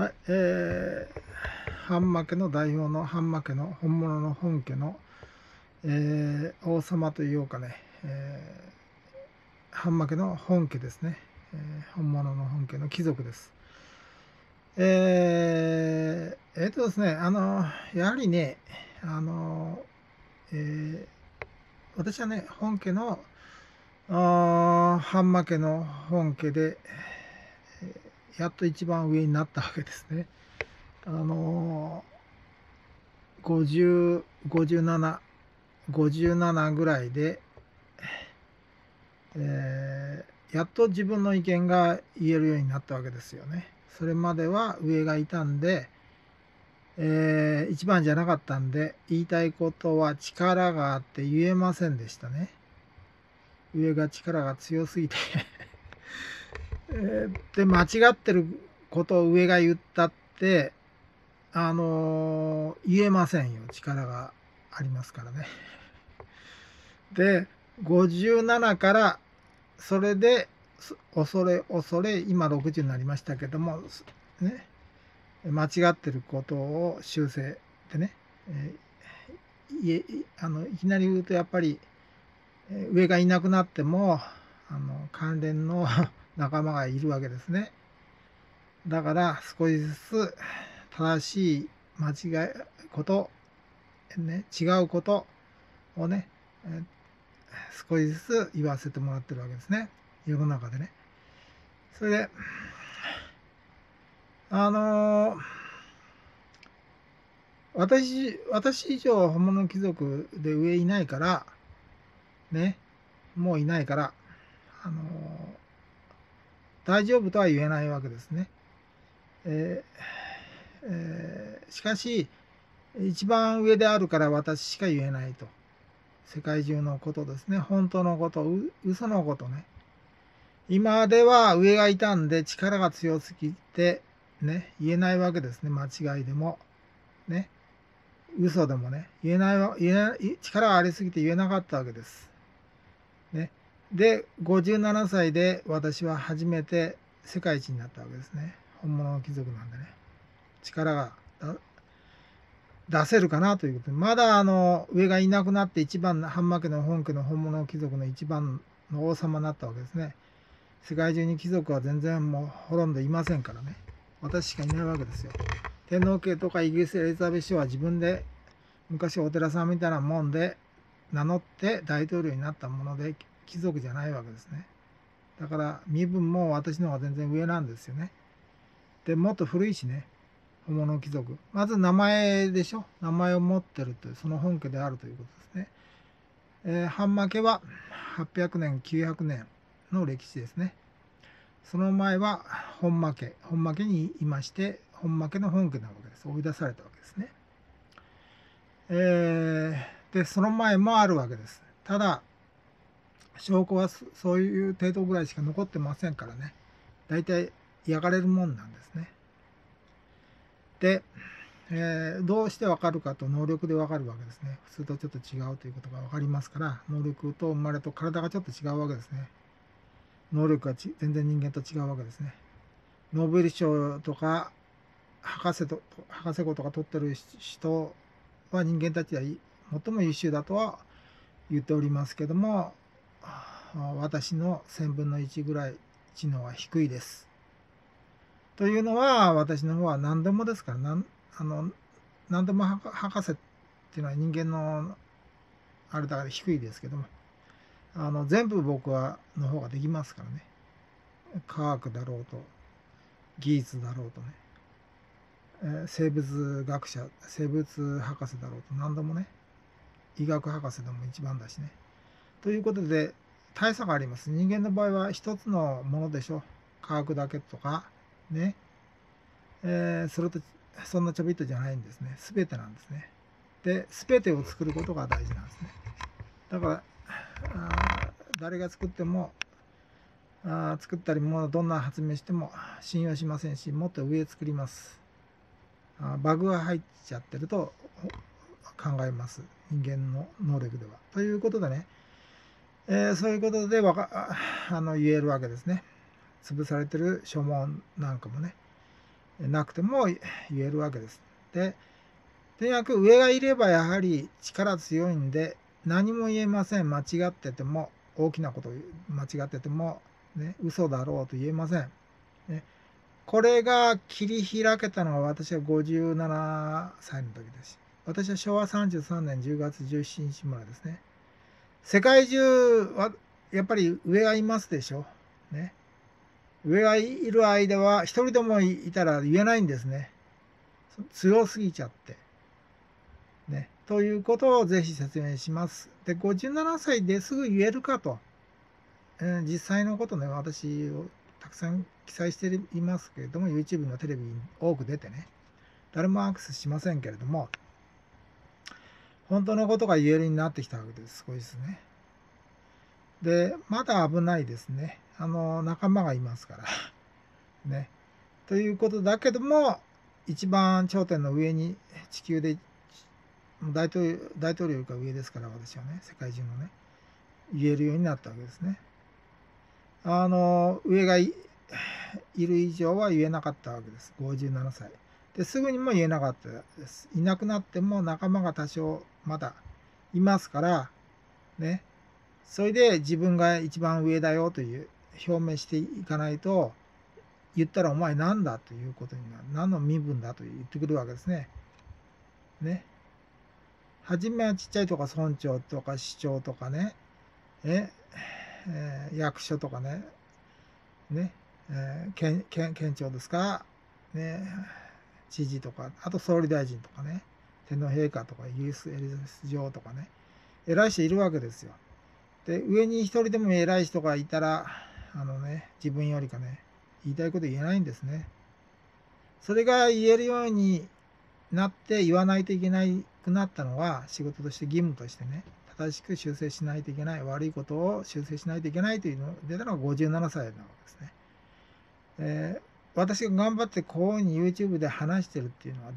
はい、えー、ハンマ家の代表のハンマ家の本物の本家の、えー、王様というかね、えー、ハンマ家の本家ですね、えー、本物の本家の貴族です。えー、えー、とですね、あの、やはりね、あの、えー、私はね、本家の、あハンマ家の本家で、やっと一番上になったわけですね。あの50、57、57ぐらいで、えー、やっと自分の意見が言えるようになったわけですよね。それまでは上がいたんで、えー、一番じゃなかったんで、言いたいことは力があって言えませんでしたね。上が力が強すぎてえで、間違ってることを上が言ったって、あのー、言えませんよ。力がありますからね。で、57から、それで、恐れ恐れ、今60になりましたけども、ね、間違ってることを修正でね、えー、いあのいきなり言うとやっぱり上がいなくなってもあの関連の仲間がいるわけですね。だから少しずつ正しい間違いこと、ね、違うことをね、少しずつ言わせてもらってるわけですね。世の中でね。それで、あのー、私、私以上は本物貴族で上いないから、ね、もういないから、あのー大丈夫とは言えないわけですね。えーえー、しかし、一番上であるから私しか言えないと。世界中のことですね。本当のこと、嘘のことね。今では上がいたんで力が強すぎて、ね、言えないわけですね。間違いでも。ね。嘘でもね。言えない、言えない、力がありすぎて言えなかったわけです。ね。で、57歳で私は初めて世界一になったわけですね。本物の貴族なんでね。力が出せるかなということで、まだあの上がいなくなって一番、ハンマ家の本家の本物の貴族の一番の王様になったわけですね。世界中に貴族は全然もう滅んでいませんからね。私しかいないわけですよ。天皇家とかイギリスエリザベス氏は自分で昔お寺さんみたいなもんで名乗って大統領になったもので貴族じゃないわけですね。だから身分も私の方が全然上なんですよね。で、もっと古いしね、本物貴族。まず名前でしょ名前を持ってるという、その本家であるということですね。えー、半負けは800年、900年の歴史ですね。その前は本負け、本負けにいまして、本負けの本家なわけです。追い出されたわけですね。えー、で、その前もあるわけです。ただ、証拠はそういう程度ぐらいしか残ってませんからね。大体焼かれるもんなんですね。で、えー、どうしてわかるかと能力でわかるわけですね。普通とちょっと違うということが分かりますから、能力と生まれと体がちょっと違うわけですね。能力が全然人間と違うわけですね。ノーベル賞とか博士と博士号とか取ってる人は人間たちは最も優秀だとは言っておりますけども私の1000分の1ぐらい知能は低いです。というのは私の方は何でもですから何あの何でも博士っていうのは人間のあれだから低いですけどもあの全部僕はの方ができますからね。科学だろうと技術だろうとね、えー、生物学者生物博士だろうと何でもね医学博士でも一番だしね。ということで大差があります。人間の場合は一つのものでしょ。科学だけとか、ね。えー、それと、そんなちょびっとじゃないんですね。すべてなんですね。で、すべてを作ることが大事なんですね。だから、あ誰が作っても、あ作ったりもどんな発明しても信用しませんし、もっと上作ります。あバグが入っちゃってると考えます。人間の能力では。ということでね、えー、そういうことでわかあの言えるわけですね。潰されてる書問なんかもね。なくても言えるわけです。で、とにかく上がいればやはり力強いんで何も言えません。間違ってても、大きなこと間違ってても、ね、嘘だろうと言えません。ね、これが切り開けたのは私は57歳の時です。私は昭和33年10月17日生まれですね。世界中はやっぱり上がいますでしょ？ね。上がいる間は一人でもいたら言えないんですね。強すぎちゃって。ね。ということをぜひ説明します。で、57歳ですぐ言えるかと。えー、実際のことね、私をたくさん記載していますけれども、YouTube のテレビに多く出てね、誰もアクセスしませんけれども、本当のことが言えるようになってきたわけです、少しですね。で、まだ危ないですね。あの、仲間がいますから。ね。ということだけども、一番頂点の上に地球で大統領大統領よりか上ですから私はね世界中のね言えるようになったわけですね。あの上がいる以上は言えなかったわけです57歳ですぐにも言えなかったですいなくなっても仲間が多少まだいますからね。それで自分が一番上だよという表明していかないと言ったらお前なんだということになる。何の身分だと言ってくるわけですね。ね。初めはちっちゃいとか村長とか市長とかね。ええー、役所とかね。ね、えー、県県県庁ですか。ね。知事とかあと総理大臣とかね。天皇陛下とかイギリスエリザベス女王とかね偉い人いるわけですよ。で上に一人でも偉い人がいたらあのね自分よりかね言いたいこと言えないんですね。それが言えるようになって言わないといけなくなったのは仕事として義務としてね正しく修正しないといけない悪いことを修正しないといけないというのが出たのが57歳なわけですね。えー、私が頑張ってこういうふうに YouTube で話してるっていうのは